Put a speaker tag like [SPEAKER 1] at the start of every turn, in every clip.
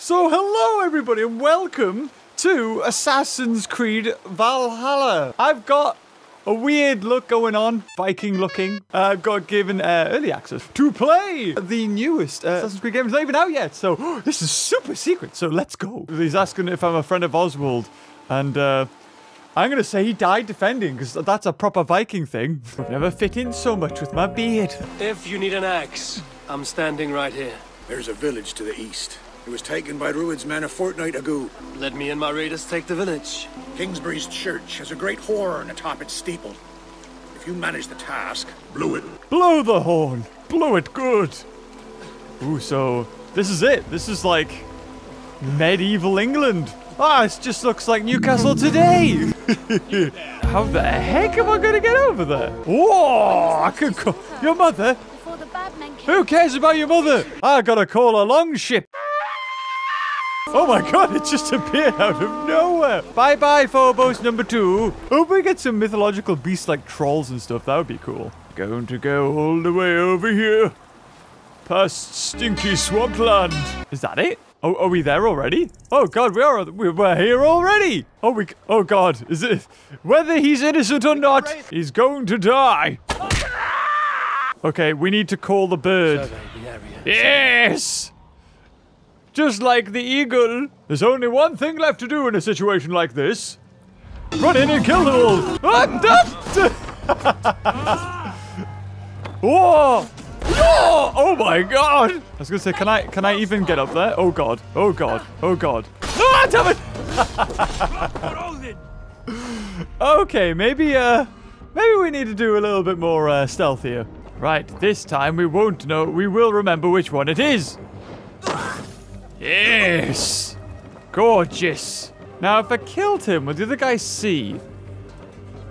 [SPEAKER 1] So, hello everybody and welcome to Assassin's Creed Valhalla. I've got a weird look going on, Viking looking. Uh, I've got given uh, early access to play the newest uh, Assassin's Creed game. It's not even out yet, so this is super secret. So let's go. He's asking if I'm a friend of Oswald, and uh, I'm gonna say he died defending because that's a proper Viking thing. I've never fit in so much with my beard.
[SPEAKER 2] If you need an axe, I'm standing right here.
[SPEAKER 3] There's a village to the east. It was taken by Rued's men a fortnight ago.
[SPEAKER 2] Let me and my raiders take the village.
[SPEAKER 3] Kingsbury's church has a great horn atop its steeple. If you manage the task, blow it.
[SPEAKER 1] Blow the horn. Blow it good. Ooh, so this is it. This is like medieval England. Ah, it just looks like Newcastle today. How the heck am I going to get over there? Whoa, I could call your mother.
[SPEAKER 4] Before the bad men came.
[SPEAKER 1] Who cares about your mother? I gotta call a long ship. Oh my god, it just appeared out of nowhere. Bye bye, Phobos number two. Hope we get some mythological beasts like trolls and stuff. That would be cool. Going to go all the way over here. Past stinky swampland. Is that it? Oh, are we there already? Oh god, we are. we- We're here already. Oh, we. Oh god, is it? Whether he's innocent or not, he's going to die. Okay, we need to call the bird.
[SPEAKER 2] The.
[SPEAKER 1] Yes! Just like the eagle, there's only one thing left to do in a situation like this. Run in and kill them all! Ah, duh! Whoa! Whoa! Oh my god! I was gonna say, can I can I even get up there? Oh god! Oh god! Oh god! Ah, damn it! okay, maybe uh, maybe we need to do a little bit more uh, stealth here. Right, this time we won't know. We will remember which one it is. Yes! Gorgeous! Now, if I killed him, would the other guy see?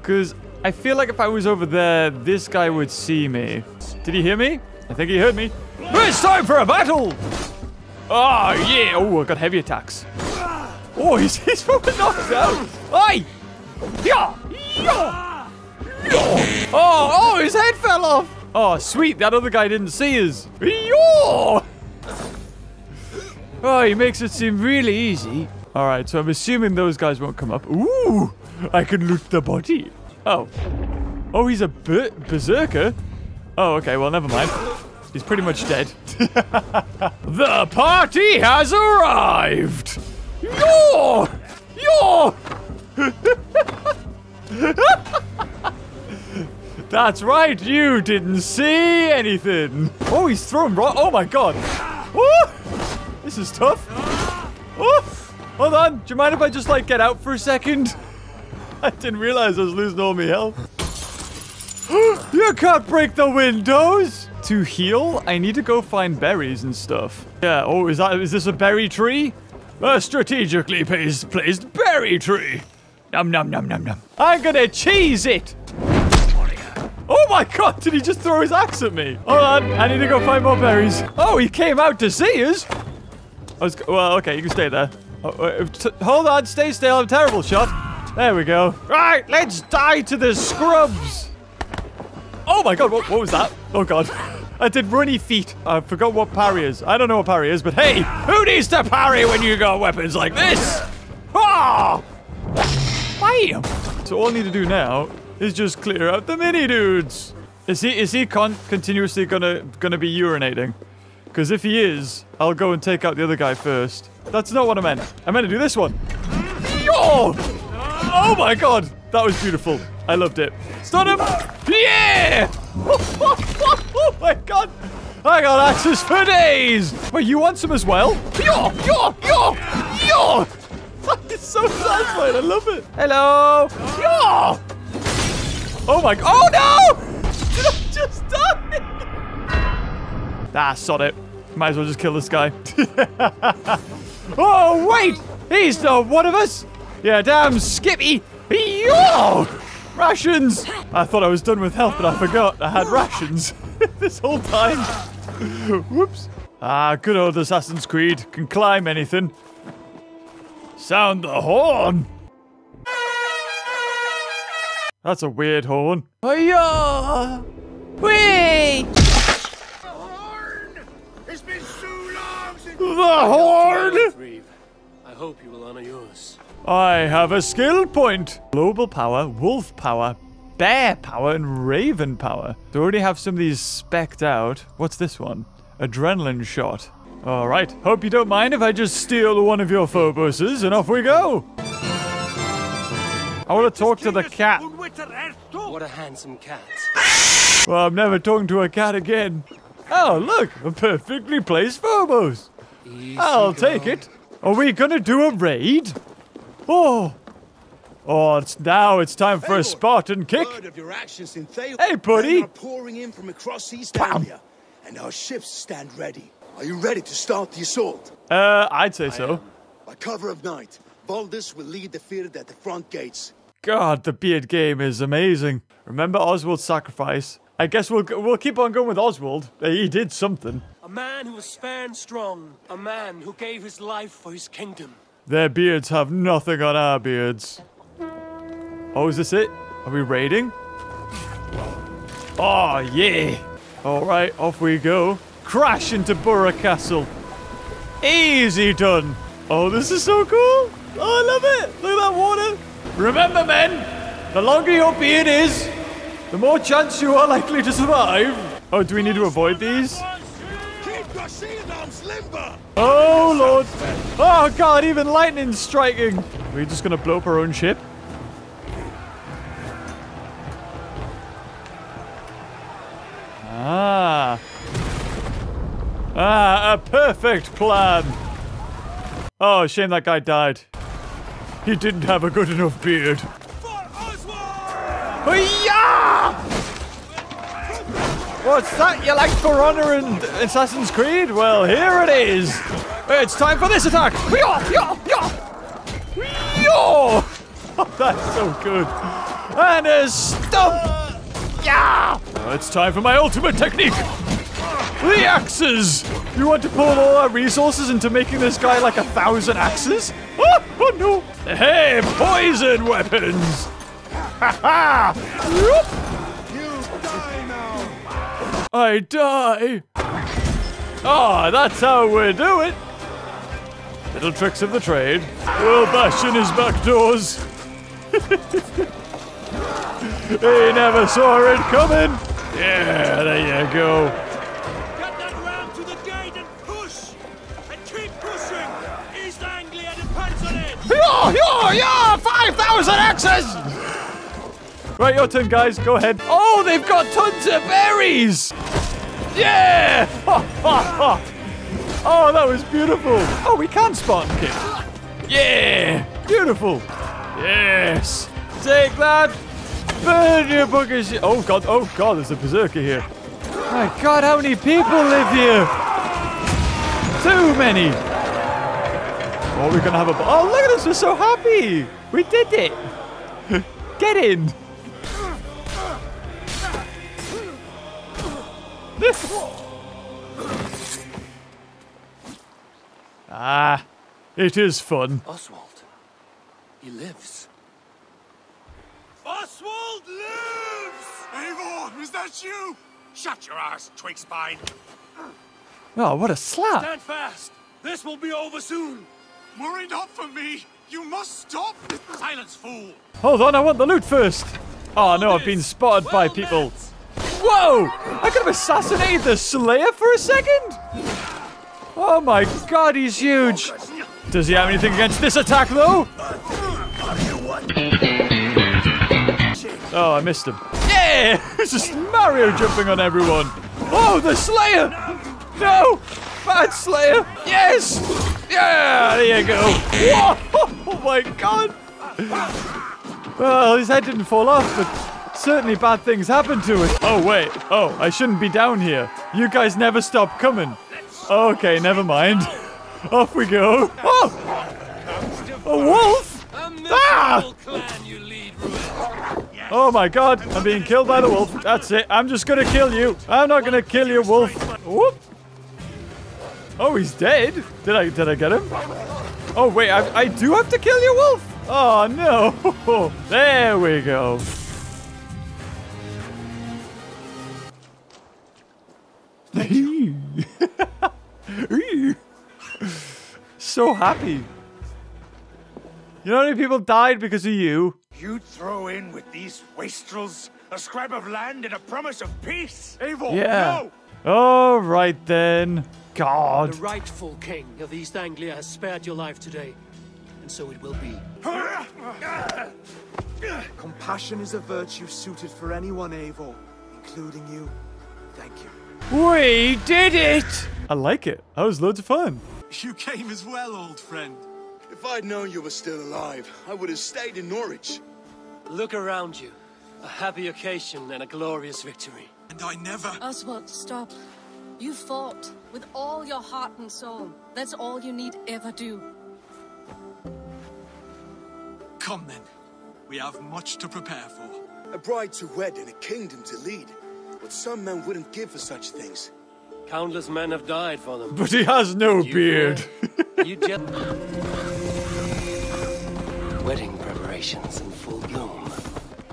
[SPEAKER 1] Because I feel like if I was over there, this guy would see me. Did he hear me? I think he heard me. It's time for a battle! Oh, yeah! Oh, I got heavy attacks. Oh, he's, he's fucking knocked out! Yeah! Yeah! Yeah! Oh, oh, his head fell off! Oh, sweet, that other guy didn't see us. Yeah! Oh, he makes it seem really easy. All right, so I'm assuming those guys won't come up. Ooh, I can loot the body. Oh. Oh, he's a ber- berserker? Oh, okay, well, never mind. He's pretty much dead. the party has arrived! Yo! Yo! That's right, you didn't see anything. Oh, he's thrown rock. Oh my god. Woo! This is tough. Oh, hold on. Do you mind if I just like get out for a second? I didn't realize I was losing all my health. you can't break the windows. To heal, I need to go find berries and stuff. Yeah. Oh, is that is this a berry tree? A strategically placed, placed berry tree. Num num num num num. I'm gonna cheese it. Oh my god, did he just throw his axe at me? Hold on, I need to go find more berries. Oh, he came out to see us. I was, well, okay, you can stay there. Oh, uh, hold on, stay still. I'm a terrible shot. There we go. Right, let's die to the scrubs. Oh my god, what, what was that? Oh god. I did runny feet. I forgot what parry is. I don't know what parry is, but hey, who needs to parry when you got weapons like this? Ah! Bam! So all I need to do now is just clear out the mini dudes. Is he is he con- continuously gonna gonna be urinating? Because if he is, I'll go and take out the other guy first. That's not what I meant. I meant to do this one. Yo! Oh my god! That was beautiful. I loved it. Stun him! Yeah! oh my god! I got axes for days! Wait, you want some as well? Yo! Yo! Yo! Yo! It's so satisfying. I love it. Hello! Yo! Oh my... Oh no! Did I just die? Ah, sod it. Might as well just kill this guy. oh, wait! He's not one of us! Yeah, damn Skippy! Yo! Rations! I thought I was done with health, but I forgot I had rations this whole time. Whoops. Ah, good old Assassin's Creed. Can climb anything. Sound the horn! That's a weird horn. Hiya! Whee!
[SPEAKER 3] Horn! It's been so long since...
[SPEAKER 1] horde!
[SPEAKER 2] Reeve. I hope you will honor yours.
[SPEAKER 1] I have a skill point. Global power, wolf power, bear power, and raven power. Do I already have some of these specked out? What's this one? Adrenaline shot. All right. Hope you don't mind if I just steal one of your Phobuses, and off we go. I want to talk to the cat.
[SPEAKER 2] What a handsome cat.
[SPEAKER 1] Well, I'm never talking to a cat again. Oh, look, a perfectly placed Phobos.
[SPEAKER 2] Easy
[SPEAKER 1] I'll
[SPEAKER 2] go.
[SPEAKER 1] take it. Are we gonna do a raid? Oh. Oh, it's now it's time for a Spartan kick.
[SPEAKER 4] Of your actions in Thale.
[SPEAKER 1] Hey, buddy.
[SPEAKER 4] Men are pouring in from across East Anglia, and our ships stand ready. Are you ready to start the assault?
[SPEAKER 1] Uh, I'd say so.
[SPEAKER 4] By cover of night, Valdis will lead the field at the front gates.
[SPEAKER 1] God, the beard game is amazing. Remember Oswald's sacrifice? I guess we'll we'll keep on going with Oswald. Uh, He did something.
[SPEAKER 2] A man who was fair and strong. A man who gave his life for his kingdom.
[SPEAKER 1] Their beards have nothing on our beards. Oh, is this it? Are we raiding? Oh, yeah. All right, off we go. Crash into Burgh Castle. Easy done. Oh, this is so cool. Oh, I love it. Look at that water. Remember, men, the longer your beard is, the more chance you are likely to survive. Oh, do we need to avoid these?
[SPEAKER 4] Keep your shield arms limber!
[SPEAKER 1] Oh, Lord. Oh, God, even lightning's striking. Are we just going to blow up our own ship? Ah. Ah, a perfect plan. Oh, shame that guy died. He didn't have a good enough beard. Hiya! What's that? You like For Honor and Assassin's Creed? Well, here it is. It's time for this attack. Yo, yo, yo. Yo! Oh, that's so good. And a stomp. Yeah! Oh, it's time for my ultimate technique. The axes! You want to pull all our resources into making this guy like a thousand axes? Oh, oh no! Hey, poison weapons! Ha ha! You die now! I die! Ah, that's how we do it! Little tricks of the trade. We'll bash in his back doors. he never saw it coming! Yeah, there you go. Yo, yo! 5,000 axes! Right, your turn, guys. Go ahead. Oh, they've got tons of berries! Yeah! Oh, that was beautiful. Oh, we can Spartan kick. Yeah! Beautiful. Yes! Take that! Burn your buggers! Oh, God. Oh, God, there's a berserker here. My God, how many people live here? Too many! Oh, we're gonna have a. Oh, look at us! We're so happy! We did it! Get in! ah, it is fun.
[SPEAKER 2] Oswald. He lives.
[SPEAKER 4] Oswald lives! Eivor, is that you? Shut your ass, twig spine!
[SPEAKER 1] Oh, what a slap!
[SPEAKER 2] Stand fast. This will be over soon.
[SPEAKER 4] Worried up for me! You must stop! Silence, fool!
[SPEAKER 1] Hold on, I want the loot first. Oh no, I've been spotted by people.
[SPEAKER 2] met.
[SPEAKER 1] Whoa! I could have assassinated the Slayer for a second? Oh my god, he's huge. Does he have anything against this attack though? Oh, I missed him. Yeah! It's just Mario jumping on everyone. Oh, the Slayer! No! Bad Slayer! Yes! Yeah, there you go. Whoa! Oh my god! Well, his head didn't fall off, but certainly bad things happened to it. Oh, wait. Oh, I shouldn't be down here. You guys never stop coming. Okay, never mind. Off we go. Oh! A wolf! Ah! Oh my god, I'm being killed by the wolf. That's it. I'm just gonna kill you. I'm not gonna kill you, wolf. Whoop. Oh, he's dead. Did I did I get him? Oh wait, I, I do have to kill you, wolf. Oh no. There we go. so happy. You know how many people died because of you?
[SPEAKER 3] You throw in with these wastrels a scrap of land and a promise of peace? Eivor,
[SPEAKER 1] Yeah. All right then. God.
[SPEAKER 2] The rightful king of East Anglia has spared your life today, and so it will be.
[SPEAKER 5] Compassion is a virtue suited for anyone, Eivor, including you. Thank you.
[SPEAKER 1] We did it! I like it. That was loads of fun.
[SPEAKER 5] You came as well, old friend.
[SPEAKER 6] If I'd known you were still alive, I would have stayed in Norwich.
[SPEAKER 2] Look around you. A happy occasion and a glorious victory.
[SPEAKER 5] And I never.
[SPEAKER 7] Oswald, stop. You fought with all your heart and soul. That's all you need ever do.
[SPEAKER 5] Come then. We have much to prepare for.
[SPEAKER 6] A bride to wed and a kingdom to lead. But some men wouldn't give for such things.
[SPEAKER 2] Countless men have died for them.
[SPEAKER 1] But he has no
[SPEAKER 2] You
[SPEAKER 1] beard.
[SPEAKER 2] You just... Wedding preparations in full bloom.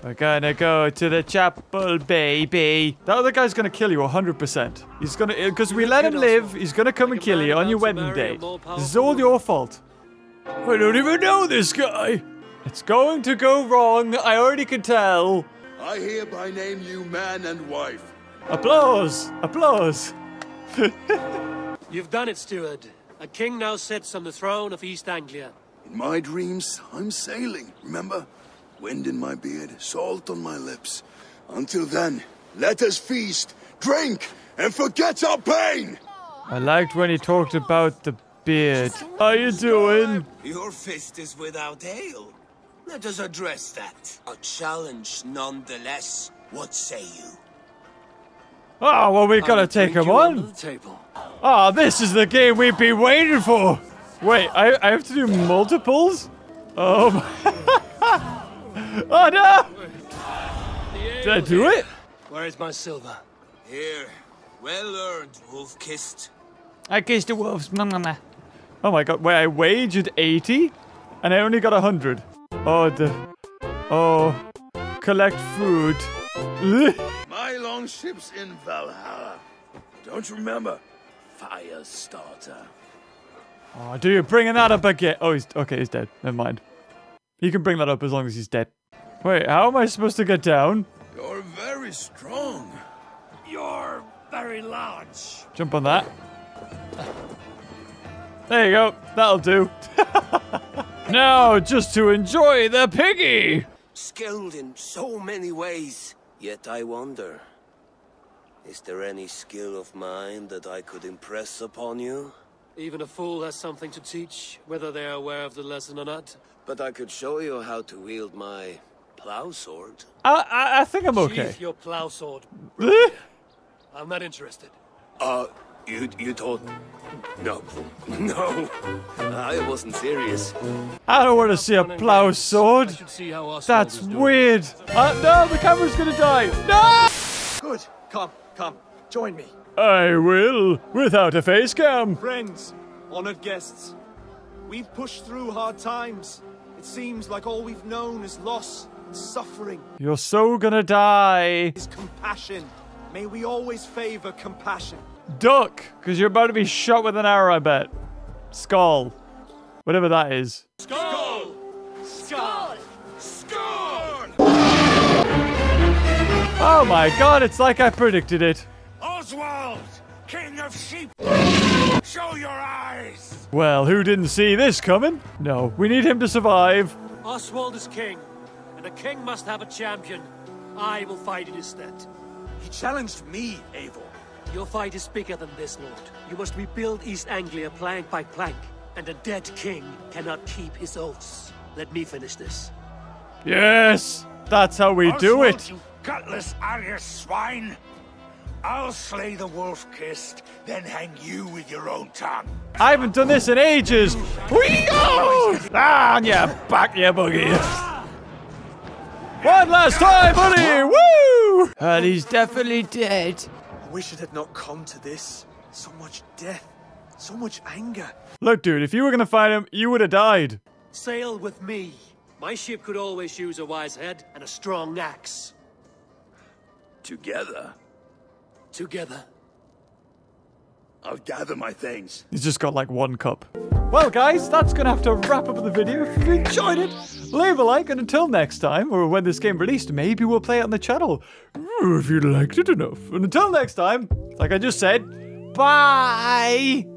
[SPEAKER 1] We're gonna go to the chapel, baby. That other guy's gonna kill you 100%. He's gonna, uh, because we let him live, he's gonna come and kill you on your wedding day. This is all your fault. I don't even know this guy. It's going to go wrong, I already can tell.
[SPEAKER 6] I hereby name you man and wife.
[SPEAKER 1] Applause! Applause!
[SPEAKER 2] You've done it, steward. A king now sits on the throne of East Anglia.
[SPEAKER 6] In my dreams, I'm sailing, remember? Wind in my beard, salt on my lips. Until then, let us feast, drink, and forget our pain!
[SPEAKER 1] I liked when he talked about the beard. How you doing?
[SPEAKER 8] Your fist is without ale. Let us address that. A challenge nonetheless. What say you?
[SPEAKER 1] Oh, well, we gotta
[SPEAKER 2] I'll
[SPEAKER 1] take
[SPEAKER 2] drink
[SPEAKER 1] him on.
[SPEAKER 2] the table.
[SPEAKER 1] Oh, this is the game we've been waiting for. Wait, I, I have to do multiples? Oh, my- oh no! Did I do it?
[SPEAKER 2] Where is my silver?
[SPEAKER 8] Here. Well earned, wolf kissed.
[SPEAKER 1] I kissed the wolves. Oh my god, wait, I wagered 80 and I only got 100. Oh, the. Oh. Collect food.
[SPEAKER 6] My longships in Valhalla. Don't you remember? Fire starter.
[SPEAKER 1] Oh, do you bringing that up again? Oh, he's okay. He's dead. Never mind. He can bring that up as long as he's dead. Wait, how am I supposed to get down?
[SPEAKER 6] You're very strong.
[SPEAKER 3] You're very large.
[SPEAKER 1] Jump on that. There you go. That'll do. now, just to enjoy the piggy.
[SPEAKER 8] Skilled in so many ways. Yet I wonder. Is there any skill of mine that I could impress upon you?
[SPEAKER 2] Even a fool has something to teach, whether they are aware of the lesson or not.
[SPEAKER 8] But I could show you how to wield my plow sword.
[SPEAKER 1] I, I, I think I'm okay.
[SPEAKER 2] Sheath your plow sword. I'm not interested.
[SPEAKER 8] Uh, you, you told No. No. I wasn't serious.
[SPEAKER 1] I don't want to see a plow sword.
[SPEAKER 2] See how
[SPEAKER 1] That's weird. Uh, no, the camera's gonna die. No!
[SPEAKER 5] Good. Come, come. Join me.
[SPEAKER 1] I will, without a face cam.
[SPEAKER 5] Friends, honored guests. We've pushed through hard times. It seems like all we've known is loss and suffering.
[SPEAKER 1] You're so gonna die.
[SPEAKER 5] Is compassion. May we always favor compassion.
[SPEAKER 1] Duck, because you're about to be shot with an arrow, I bet. Skull. Whatever that is.
[SPEAKER 4] Skull!
[SPEAKER 7] Skull! Skull!
[SPEAKER 1] Oh my god, it's like I predicted it.
[SPEAKER 3] Oswald, king of sheep. Show your eyes.
[SPEAKER 1] Well, who didn't see this coming? No, we need him to survive.
[SPEAKER 2] Oswald is king, and a king must have a champion. I will fight in his stead.
[SPEAKER 5] He challenged me, Eivor.
[SPEAKER 2] Your fight is bigger than this, Lord. You must rebuild East Anglia plank by plank, and a dead king cannot keep his oaths. Let me finish this.
[SPEAKER 1] Yes, that's how we do it.
[SPEAKER 3] You gutless Arya swine. I'll slay the wolf-kissed, then hang you with your own tongue.
[SPEAKER 1] I haven't done this in ages. Whee! Ah, on your back, you buggy. One last time, buddy. Woo! And he's definitely dead.
[SPEAKER 5] I wish it had not come to this. So much death. So much anger.
[SPEAKER 1] Look, dude, if you were gonna fight him, you would have died.
[SPEAKER 2] Sail with me. My ship could always use a wise head and a strong axe.
[SPEAKER 6] Together.
[SPEAKER 2] Together.
[SPEAKER 6] I'll gather my things.
[SPEAKER 1] He's just got like one cup. Well, guys, that's going to have to wrap up the video. If you enjoyed it, leave a like, and until next time, or when this game released, maybe we'll play it on the channel. If you liked it enough. And until next time, like I just said, bye!